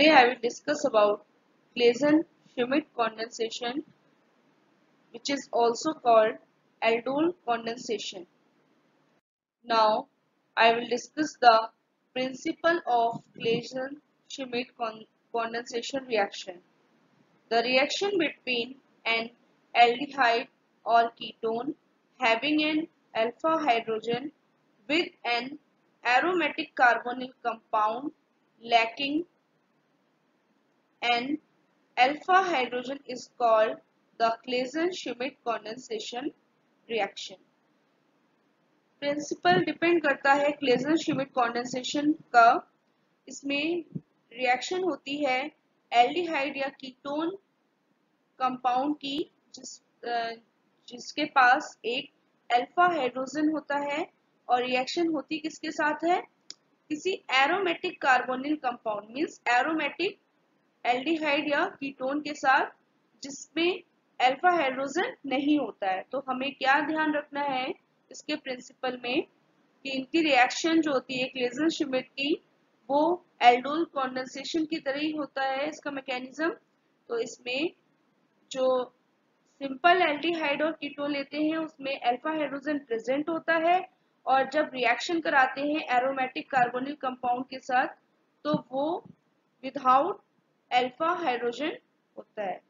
Today I will discuss about Claisen-Schmidt condensation which is also called aldol condensation. Now I will discuss the principle of Claisen-Schmidt condensation reaction. The reaction between an aldehyde or ketone having an alpha hydrogen with an aromatic carbonyl compound lacking an alpha hydrogen is called the Claisen-Schmidt condensation reaction. Principle depend करता है Claisen Schmidt condensation का इसमें reaction होती है aldehyde या ketone compound की, जिस जिसके पास एक अल्फ़ा हाइड्रोजन होता है और रिएक्शन होती किसके साथ है किसी aromatic carbonyl compound means aromatic aldehyde या कीटोन के साथ, जिसमें अल्फ़ा हाइड्रोजन नहीं होता है। तो हमें क्या ध्यान रखना है इसके प्रिंसिपल में कि इनकी रिएक्शन जो होती है क्लेजन शिमिट की, वो एल्डोल कॉन्डेंसेशन की तरह ही होता है इसका मैकेनिज्म तो इसमें जो सिंपल एल्डिहाइड और कीटोन लेते हैं, उसमें अल्फ़ा हाइड्रोजन प्रेजेंट होता है और जब रिएक्शन कराते हैं एरोमेटिक कार्बोनिल कंपाउंड के साथ तो वो विदाउट अल्फा हाइड्रोजन होता है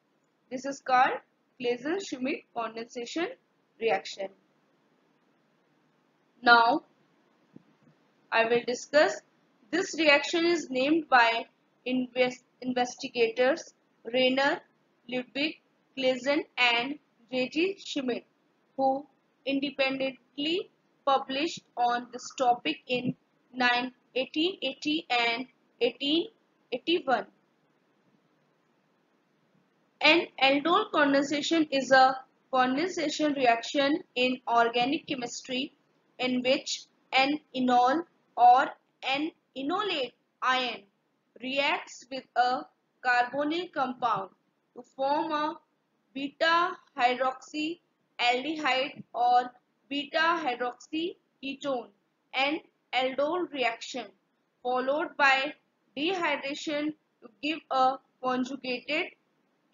this is called Claisen Schmidt condensation reaction Now, I will discuss this reaction is named by invest investigators Rainer, Ludwig, Claisen and J.G. Schmidt who independently published on this topic in 1880 and 1881. An aldol condensation is a condensation reaction in organic chemistry in which an enol or an enolate ion reacts with a carbonyl compound to form a beta hydroxy aldehyde or beta hydroxy ketone and aldol reaction followed by dehydration to give a conjugated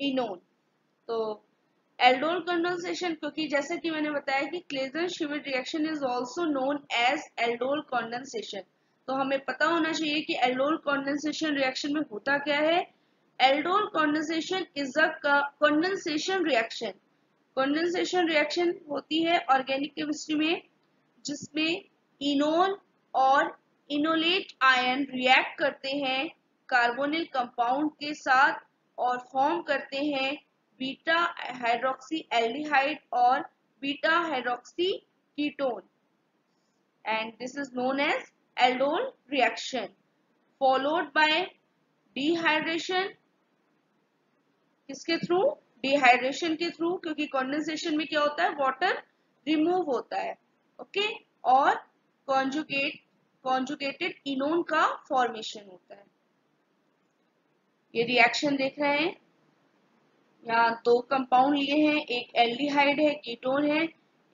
enone. तो aldol condensation क्योंकि जैसे कि मैंने बताया कि Claisen Schmidt reaction is also known as aldol condensation तो हमें पता होना चाहिए कि एल्डोल कंडेंसेशन रिएक्शन में होता क्या है? Aldol condensation is a condensation reaction condensation reaction होती है ऑर्गेनिक केमिस्ट्री में, जिसमें इनोन और इनोलेट आयन रिएक्ट करते हैं कार्बोनिल कंपाउंड के साथ और फॉर्म करते हैं बीटा हाइड्रोक्सी एल्डिहाइड और beta hydroxy ketone and this is known as aldol reaction, followed by dehydration. किसके थ्रू डिहाइड्रेशन के थ्रू क्योंकि कंडेंसेशन में क्या होता है? वाटर रिमूव होता है ओके okay? और कॉन्जुगेट कॉन्जुगेटेड इनोन का फॉर्मेशन होता है। ये रिएक्शन देख रहे हैं। यहाँ दो कंपाउंड लिए हैं, एक एल्डिहाइड है कीटोन है।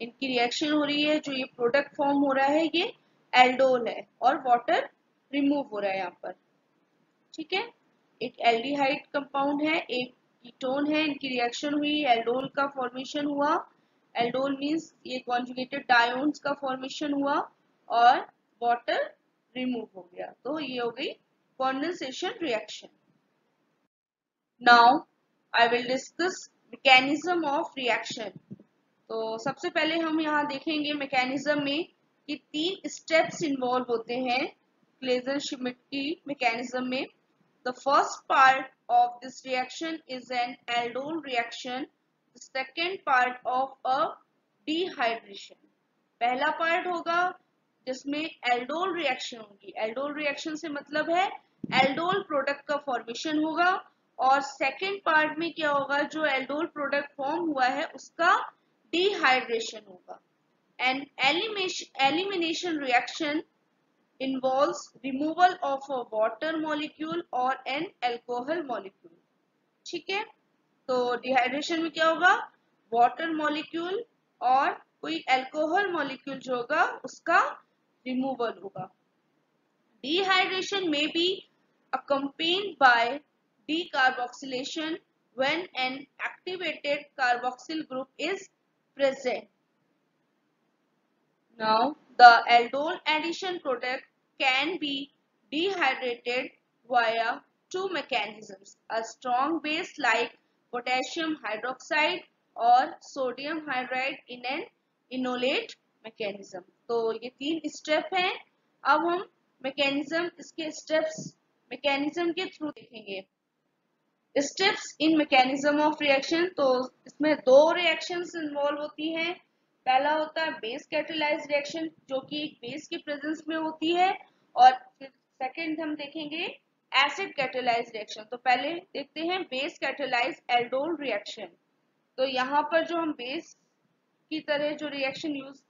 इनकी रिएक्शन हो रही है, जो ये प्रोडक्ट फॉर्म हो रहा है, ये एल्डोल है और वाटर रिमूव हो रहा है यहाँ पर। ठीक है? एक एल्डिहाइड कंपाउंड है, एक कीटोन है, इनकी रिएक्शन हुई एल्डोल का फॉर्मेशन हुआ। एल्डोल मीन्स ये कॉन्जुगेटेड डायोन्स का फॉर्मेशन हुआ और वाटर रिमूव हो गया। तो ये हो गई condensation reaction now I will discuss mechanism of reaction तो सबसे पहले हम यहाँ देखेंगे मैकेनिज्म में कि तीन स्टेप्स इन्वॉल्व होते हैं क्लेजर शिमिट की मैकेनिज्म में। The first part of this reaction is an aldol reaction second part of a dehydration पहला पार्ट होगा जिसमें एल्डोल रिएक्शन होगी। एल्डोल रिएक्शन से मतलब है एल्डोल प्रोडक्ट का फॉर्मेशन होगा। और सेकेंड पार्ट में क्या होगा, जो एल्डोल प्रोडक्ट फॉर्म हुआ है, उसका डिहाइड्रेशन होगा। And elimination reaction involves removal of a water molecule or an alcohol molecule ठीक है? तो डिहाइड्रेशन में क्या होगा? वाटर मॉलिक्यूल और कोई अल्कोहल मॉलिक्यूल जो होगा, उसका रिमूवल होगा। डिहाइड्रेशन में be accompanied by decarboxylation when an activated carboxyl group is present. Now, the aldol addition product can be dehydrated via two mechanisms. A strong base like potassium hydroxide or sodium hydride in an enolate mechanism तो ये तीन step हैं अब हम mechanism इसके steps mechanism के through देखेंगे steps in mechanism of reaction तो इसमें दो रिएक्शंस इन्वॉल्व होती हैं। पहला होता है बेस कैटेलाइज रिएक्शन जो कि एक बेस की प्रेजेंस में होती है, और सेकंड हम देखेंगे एसिड कैटेलाइज रिएक्शन तो पहले देखते हैं बेस कैटेलाइज एल्डोल रिएक्शन तो यहाँ पर जो हम बेस की तरह जो रिएक्शन यूज़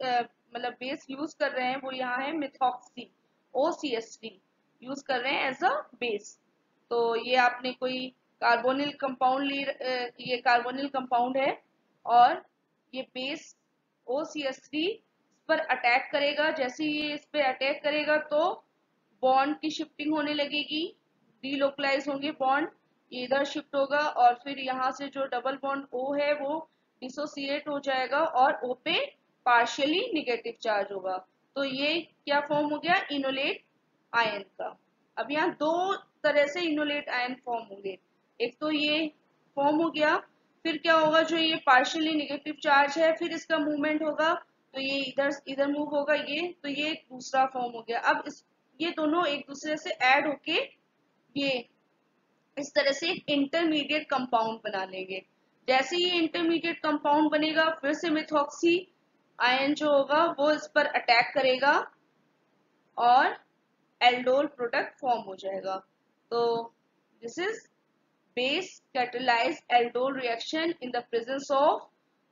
मतलब बेस यूज़ कर रहे हैं, वो यहाँ है मिथॉक्सी ओ यूज़ कर रहे हैं एज अ बेस तो ये आपने कोई कार्बोनिल कंपाउंड ये कार्बोनिल कंपाउंड है और ये बेस ओ सी एस इस पर अटैक करेगा। जैसे ये इस पर अटैक करेगा तो बॉन्ड की शिफ्टिंग होने लगेगी, डीलोकलाइज होंगे बॉन्ड इधर शिफ्ट होगा और फिर यहाँ से जो डबल बॉन्ड ओ है वो डिसोसिएट हो जाएगा और ओ पे पार्शियली निगेटिव चार्ज होगा। तो ये क्या फॉर्म हो गया? इनोलेट आयन का। अब यहाँ दो तरह से इनोलेट आयन फॉर्म होंगे। एक तो ये फॉर्म हो गया, फिर क्या होगा जो ये पार्शियली निगेटिव चार्ज है, फिर इसका मूवमेंट होगा तो ये इधर इधर मूव होगा ये तो ये एक दूसरा फॉर्म हो गया। अब इस, ये दोनों एक दूसरे से ऐड होके ये इस तरह से एक इंटरमीडिएट कंपाउंड बना लेंगे। जैसे ये इंटरमीडिएट कंपाउंड बनेगा, फिर से मिथॉक्सी आयन जो होगा, वो इस पर अटैक करेगा और एल्डोल प्रोडक्ट फॉर्म हो जाएगा। तो this is base catalyse aldol reaction in the presence of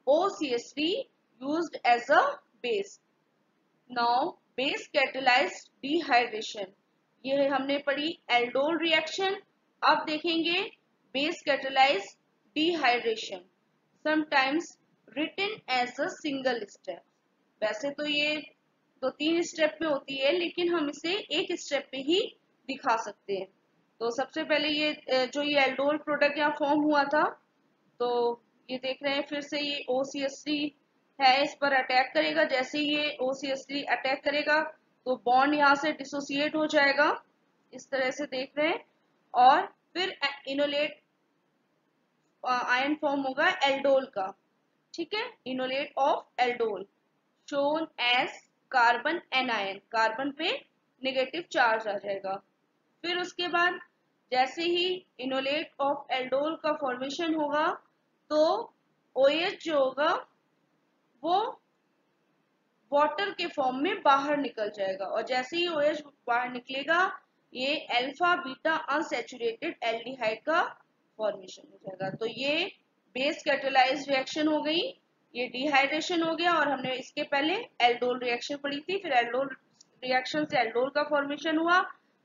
OCH3 used as a base. Now, base catalyzed dehydration. ये हमने पढ़ी एल्डोल रिएक्शन अब देखेंगे base catalyse dehydration. Sometimes written as a single step. वैसे तो ये दो तीन स्टेप में होती है, लेकिन हम इसे एक स्टेप पे ही दिखा सकते हैं। तो सबसे पहले ये जो ये एल्डोल प्रोडक्ट यहाँ फॉर्म हुआ था तो ये देख रहे हैं, फिर से ये ओ है, इस पर अटैक करेगा। जैसे ये ओ अटैक करेगा तो बॉन्ड यहाँ से डिसोसिएट हो जाएगा, इस तरह से देख रहे हैं। और फिर इनोलेट आयन फॉर्म होगा एल्डोल का, ठीक है? Enolate of aldol shown as carbon anion carbon पे नेगेटिव चार्ज आ जाएगा। फिर उसके बाद जैसे ही इनोलेट ऑफ़ एल्डोल का फॉर्मेशन होगा तो ओ OH जो होगा, वो वाटर के फॉर्म में बाहर निकल जाएगा। और जैसे ही ओ OH बाहर निकलेगा, ये अल्फ़ा बीटा अनसेचुरेटेड एल्डिहाइड का फॉर्मेशन हो जाएगा। तो ये बेस कैटेलाइज रिएक्शन हो गई, ये डिहाइड्रेशन हो गया, और हमने इसके पहले एल्डोल रिएक्शन पढ़ी थी। फिर एल्डोल रिएक्शन से एल्डोल का फॉर्मेशन हुआ।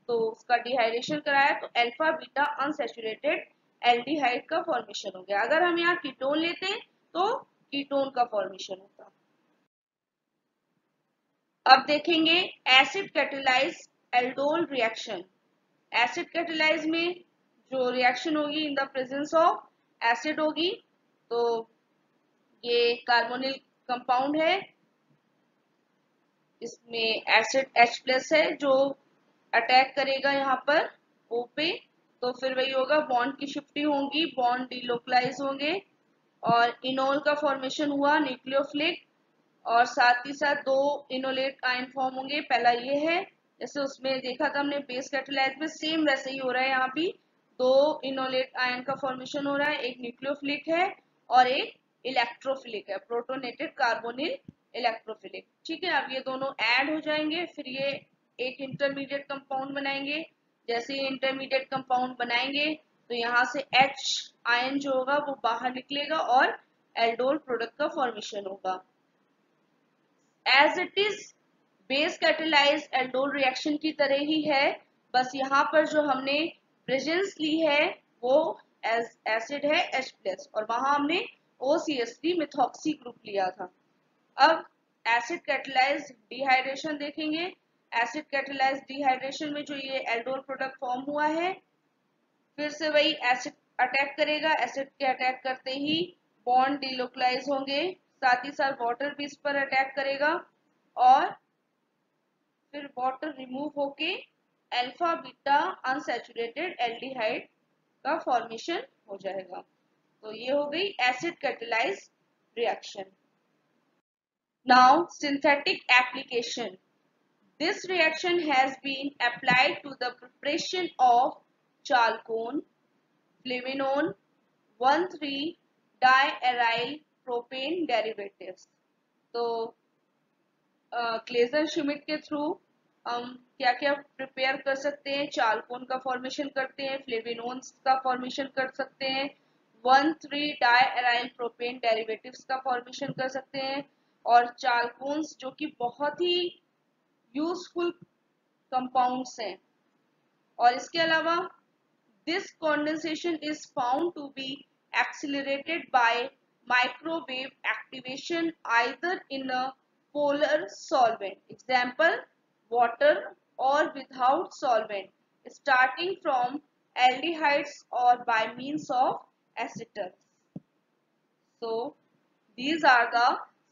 तो उसका डिहाइड्रेशन कराया तो अल्फ़ा बीटा अनसेचुरेटेड एल्डिहाइड का फॉर्मेशन हो गया। अगर हम यहाँ कीटोन लेते हैं तो कीटोन का फॉर्मेशन होता। अब देखेंगे acid catalyse aldol reaction acid catalyse में जो रिएक्शन होगी in the presence of acid होगी तो ये कार्बोनिल कंपाउंड है। इसमें एसिड H प्लस है, जो अटैक करेगा यहाँ पर, O पे तो फिर वही होगा बॉन्ड की शिफ्टिंग होगी बॉन्ड डिलोकलाइज होंगे, और इनोल का फॉर्मेशन हुआ न्यूक्लियोफिलिक और साथ ही साथ दो इनोलेट आयन फॉर्म होंगे, पहला ये है, जैसे उसमें देखा था हमने बेस कैटेलाइज में सेम वैसे ही हो रहा है यहाँ भी, दो इनोलेट आयन का फॉर्मेशन हो रहा है, एक न्यूक्लियोफिलिक है, और एक इलेक्ट्रोफिलिक है प्रोटोनेटेड कार्बोनिल इलेक्ट्रोफिलिक ठीक है, अब ये दोनों ऐड हो जाएँगे, फिर ये एक इंटरमीडिएट कंपाउंड बनाएँगे। जैसे ये इंटरमीडिएट कंपाउंड बनाएँगे तो यहाँ से H आयन जो होगा, वो बाहर निकलेगा और एल्डोल प्रोडक्ट का फॉर्मेशन होगा। As it is base catalyse aldol reaction की तरह ही है। बस यहाँ पर जो हमने प्रेजेंस ली है, वो एज एसिड है, H प्लस और वहाँ हमने O C S three methoxy group लिया था। अब एसिड कैटेलाइज डिहाइड्रेशन देखेंगे। एसिड कैटेलाइज डिहाइड्रेशन में जो ये एल्डोल प्रोडक्ट फॉर्म हुआ है, फिर से वही एसिड अटैक करेगा। एसिड के अटैक करते ही बॉन्ड डिलोकलाइज होंगे। साथ ही साथ वाटर भी इस पर अटैक करेगा और फिर वाटर रिमूव होके अल्फ़ा बीटा अनसेचुरेटेड एल्डिहाइड का फॉर्मेशन हो जाएगा। तो ये हो गई acid catalyse reaction now synthetic application this reaction has been applied to the preparation of chalcone, flavanone, 1,3-diaryl propane derivatives. तो क्लेजर शिमिट के थ्रू हम क्या क्या प्रिपेयर कर सकते हैं चालकोन का फॉर्मेशन करते हैं फ्लेविनोन्स का फॉर्मेशन कर सकते हैं one three di propane derivatives का फॉर्मेशन कर सकते हैं और चालकोन्स जो कि बहुत ही यूजफुल कंपाउंड्स हैं। और इसके अलावा this condensation is found to be accelerated by microwave activation either in polar solvent example water और without solvent starting from aldehydes और by means of acetal so these are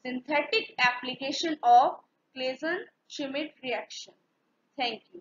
synthetic application of Claisen Claisen-Schmidt reaction. Thank you.